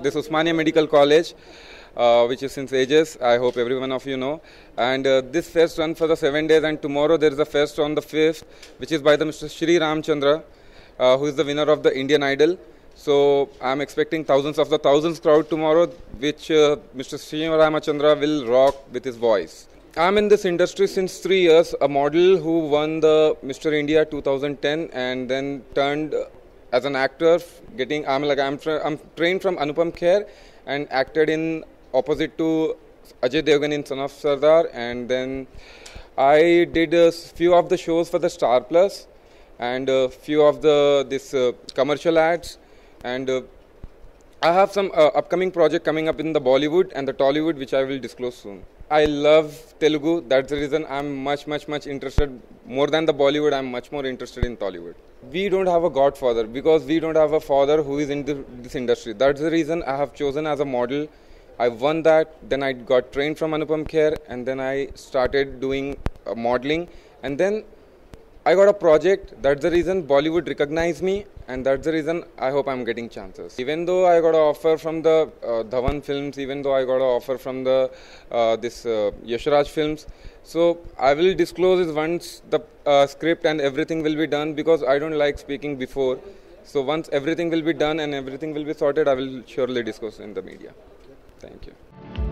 This Osmania Medical College, uh, which is since ages, I hope every one of you know. And uh, this fest run for the seven days, and tomorrow there is a fest on the fifth, which is by the Mr. Shri Ramchandra, uh, who is the winner of the Indian Idol. So I'm expecting thousands of the thousands crowd tomorrow, which uh, Mr. Sri Ramachandra will rock with his voice. I'm in this industry since three years. A model who won the Mr. India 2010 and then turned as an actor. Getting I'm like I'm, tra- I'm trained from Anupam Kher and acted in opposite to Ajay Devgan in Son of Sardar, and then I did a few of the shows for the Star Plus and a few of the this uh, commercial ads and. Uh, I have some uh, upcoming project coming up in the Bollywood and the Tollywood, which I will disclose soon. I love Telugu. That's the reason I'm much, much, much interested. More than the Bollywood, I'm much more interested in Tollywood. We don't have a godfather because we don't have a father who is in the, this industry. That's the reason I have chosen as a model. I won that. Then I got trained from Anupam Kher, and then I started doing uh, modeling, and then I got a project. That's the reason Bollywood recognized me, and that's the reason I hope I'm getting chances. Even though I got an offer from the uh, Dhawan films, even though I got an offer from the uh, this uh, Yashraj films, so I will disclose it once the uh, script and everything will be done because I don't like speaking before. So once everything will be done and everything will be sorted, I will surely discuss in the media. Thank you.